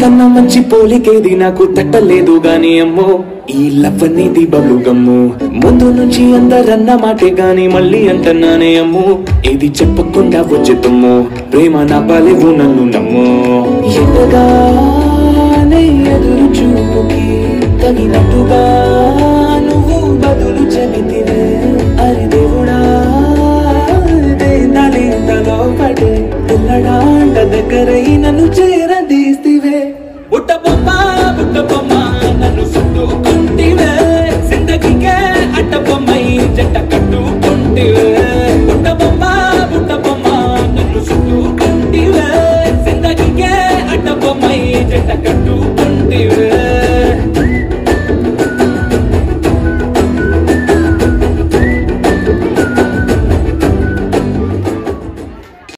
కన్నా మంచి పోలికేది నాకు తట్టలేదు గాని అమ్మో ఈ లవ్ అనేది బలుగమ్ము ముందు నుంచి అందరన్న మాటే గాని మళ్ళీ అంటన్నానే అమ్ము ఇది చెప్పకుండా వచ్చేతమ్ము ప్రేమ నా పాలేవు నన్ను నమ్ము. ఎదురు చూపుకి తగినట్టుగా నువ్వు బదులు అరి దేవుడా దగ్గరై నన్ను చేరది బుట్ట బొమ్మ బుట్ట బొమ్మ నన్ను చుట్టుకుంటివే. జిందగీకే అట్ట బొమ్మై జట్ట కట్టుకుంటివే. బుట్ట బొమ్మ బుట్ట బొమ్మ నన్ను చుట్టుకుంటివే. జిందగీకే అట్ట బొమ్మై జట్ట